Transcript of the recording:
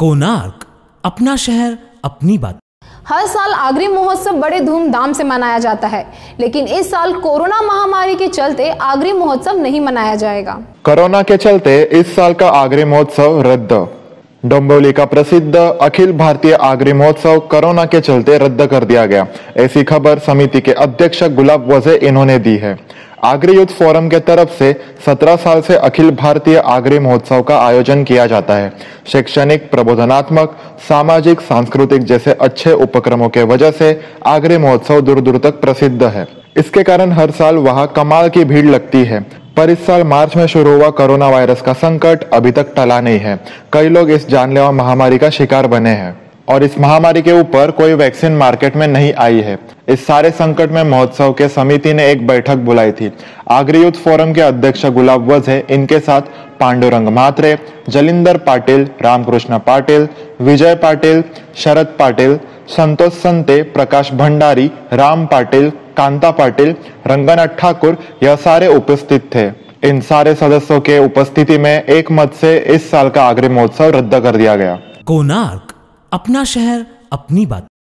कोणार्क अपना शहर अपनी बात। हर साल आगरी महोत्सव बड़े धूमधाम से मनाया जाता है लेकिन इस साल कोरोना महामारी के चलते आगरी महोत्सव नहीं मनाया जाएगा। कोरोना के चलते इस साल का आगरी महोत्सव रद्द। डोंबिवली का प्रसिद्ध अखिल भारतीय आगरी महोत्सव कोरोना के चलते रद्द कर दिया गया। ऐसी खबर समिति के अध्यक्ष गुलाब वजे इन्होंने दी है। आगरी यूथ फोरम के तरफ़ से 17 साल से अखिल भारतीय आगरी महोत्सव का आयोजन किया जाता है। शैक्षणिक, प्रबोधनात्मक, सामाजिक, सांस्कृतिक जैसे अच्छे उपक्रमों के वजह से आगरी महोत्सव दूर दूर तक प्रसिद्ध है। इसके कारण हर साल वहाँ कमाल की भीड़ लगती है। पर इस साल मार्च में शुरू हुआ कोरोना वायरस का संकट अभी तक टला नहीं है। कई लोग इस जानलेवा महामारी का शिकार बने हैं और इस महामारी के ऊपर कोई वैक्सीन मार्केट में नहीं आई है। इस सारे संकट में महोत्सव के समिति ने एक बैठक बुलाई थी। आगरी यूथ फोरम के अध्यक्ष गुलाब वज है। इनके साथ पांडुरंग मात्रे, जलिंदर पाटिल, रामकृष्ण पाटिल, विजय पाटिल, शरद पाटिल, संतोष संते, प्रकाश भंडारी, राम पाटिल कांता पाटिल, रंगनाथ ठाकुर यह सारे उपस्थित थे। इन सारे सदस्यों के उपस्थिति में एक मत से इस साल का आग्रह महोत्सव रद्द कर दिया गया। कोनार्क अपना शहर, अपनी बात।